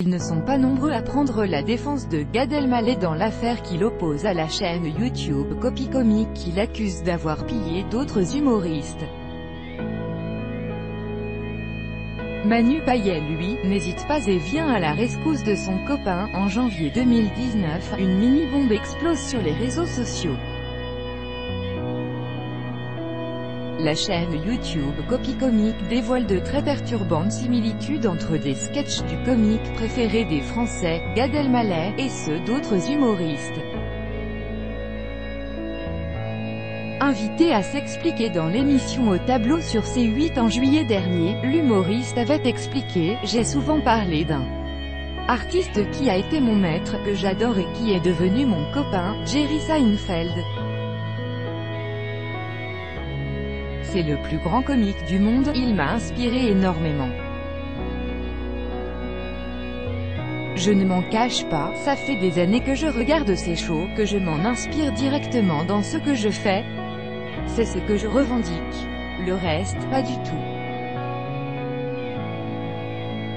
Ils ne sont pas nombreux à prendre la défense de Gad Elmaleh dans l'affaire qui l'oppose à la chaîne YouTube Copy Comic qui l'accuse d'avoir pillé d'autres humoristes. Manu Payet lui, n'hésite pas et vient à la rescousse de son copain. En janvier 2019, une mini-bombe explose sur les réseaux sociaux. La chaîne YouTube Copy Comic dévoile de très perturbantes similitudes entre des sketchs du comique préféré des Français, Gad Elmaleh, et ceux d'autres humoristes. Invité à s'expliquer dans l'émission au tableau sur C8 en juillet dernier, l'humoriste avait expliqué « J'ai souvent parlé d'un artiste qui a été mon maître, que j'adore et qui est devenu mon copain, Jerry Seinfeld. C'est le plus grand comique du monde, il m'a inspiré énormément. Je ne m'en cache pas, ça fait des années que je regarde ces shows, que je m'en inspire directement dans ce que je fais. C'est ce que je revendique. Le reste, pas du tout.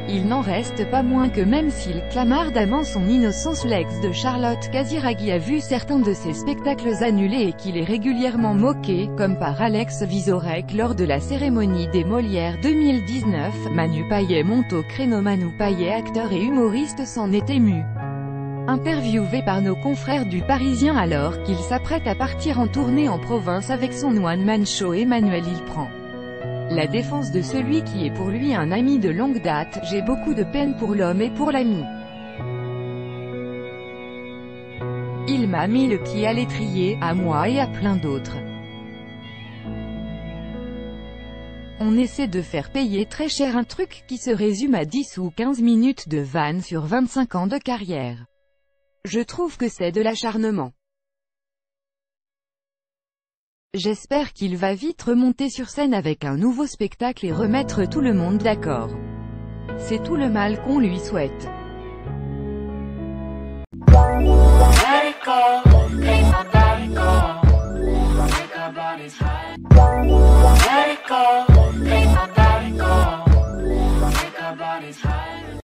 Il n'en reste pas moins que même s'il clame ardemment son innocence l'ex de Charlotte Casiraghi a vu certains de ses spectacles annulés et qu'il est régulièrement moqué, comme par Alex Vizorek lors de la cérémonie des Molières 2019, Manu Payet monte au créneau. Manu Payet acteur et humoriste s'en est ému. Interviewé par nos confrères du Parisien alors qu'il s'apprête à partir en tournée en province avec son one-man show Emmanuel il prend la défense de celui qui est pour lui un ami de longue date, j'ai beaucoup de peine pour l'homme et pour l'ami. Il m'a mis le pied à l'étrier, à moi et à plein d'autres. On essaie de faire payer très cher un truc qui se résume à 10 ou 15 minutes de vanne sur 25 ans de carrière. Je trouve que c'est de l'acharnement. J'espère qu'il va vite remonter sur scène avec un nouveau spectacle et remettre tout le monde d'accord. C'est tout le mal qu'on lui souhaite.